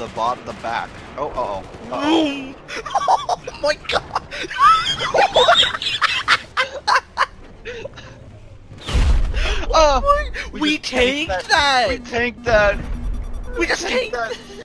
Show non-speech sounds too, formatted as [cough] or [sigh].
the bottom, the back. Oh, uh oh. Uh oh! [laughs] Oh my god! [laughs] Oh, we, we tanked that. that! we tanked that. We just tanked tanked that.